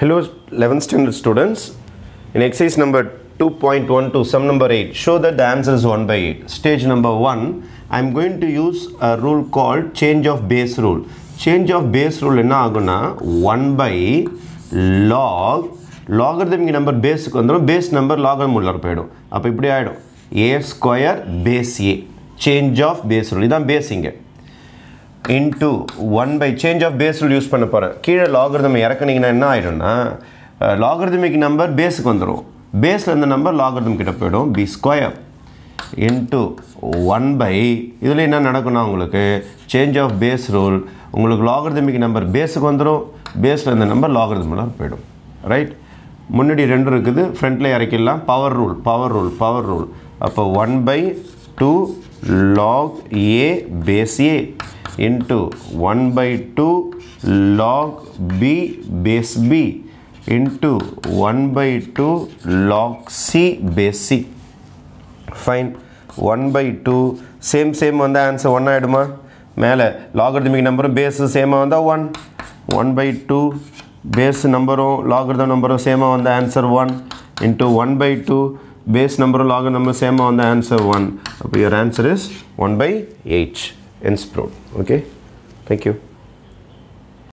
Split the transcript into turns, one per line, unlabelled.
Hello 11th standard students. In exercise number 2.12 sum number 8 show that the answer is 1 by 8. Stage number 1 I am going to use a rule called change of base rule. Change of base rule என்ன ஆகும்னா 1 by log logarithmic number பேஸுக்கு வந்துடும் base number logarithm உள்ள போயிடும் அப்போ இப்படி ஆகிடும் A square base A change of base rule இதான் பேஸ் இங்கே into one by change of base rule use பண்ண போகிறேன் கீழே லாகர்தம் இறக்குனீங்கன்னா என்ன ஆகிடும்னா லாகர்தமிக் நம்பர் பேஸுக்கு வந்துடும் பேஸில் இருந்த நம்பர் லாகர்தம் கிட்ட போயிடும். B square into one by இதில் என்ன நடக்கும்னா உங்களுக்கு சேஞ்ச் ஆஃப் பேஸ் ரூல் உங்களுக்கு லாகர்தமிக் நம்பர் பேஸுக்கு வந்துடும் பேஸில் இந்த நம்பர் லாகர்தமில் போயிடும். ரைட் முன்னாடி ரெண்டும் இருக்குது. ஃப்ரண்ட்டில் இறக்கிடலாம். Power rule power rule power rule அப்போ one by two log A base A into one by two log B base B into one by two log C base C fine one by two same same வந்தால் answer one ஆயிடுமா? மேலே. Logarithmic நம்பரும் base சேமாக வந்தால் one one by two base நம்பரும் logarithm நம்பரும் சேமாக வந்த answer one into one by two base நம்பரும் லாகர் நம்பரும் சேமாக வந்த ஆன்சர் ஒன் அப்போ your answer is one by eight and sprout. Okay? Thank you.